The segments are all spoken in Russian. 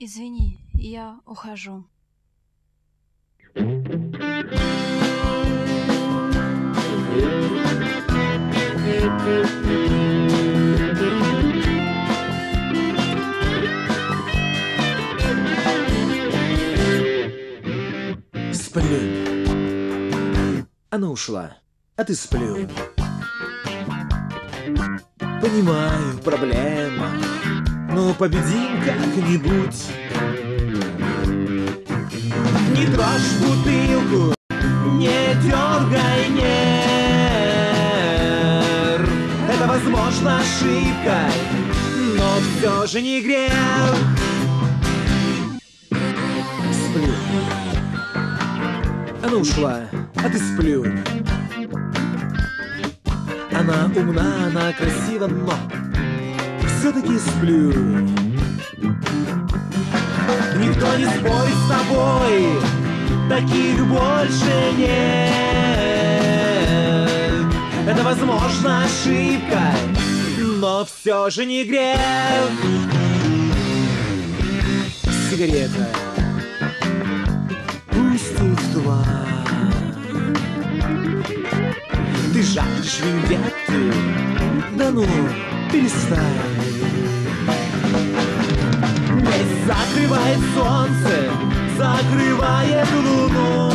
Извини, я ухожу. Сплю. Она ушла, а ты сплю. Понимаю, проблема, но победим как-нибудь. Не трожь бутылку, не дергай нерв. Это, возможно, ошибка, но все же не грех. Сплю. Она ушла, а ты сплю. Она умна, она красива, но все-таки сплю. Никто не спорит с тобой, таких больше нет. Это, возможно, ошибка, но все же не грех. Сигарета. Пустит тварь. Ты жаждешь вендетты? Да ну, перестань. Месть закрывает солнце, закрывает луну.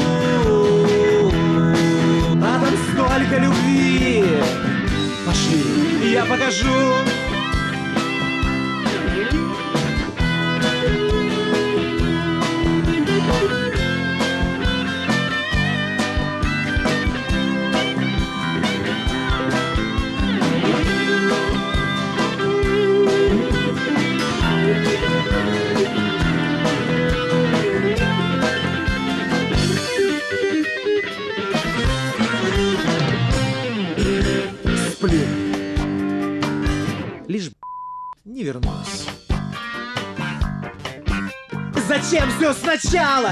А там столько любви. Пошли, я покажу. Сплю. Лишь не вернусь. Зачем все сначала,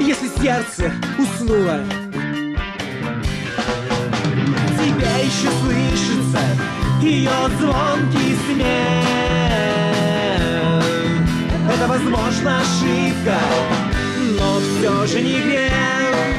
если сердце уснуло? Тебе еще слышится ее звонкий смех. Возможно, ошибка, но все же не грех.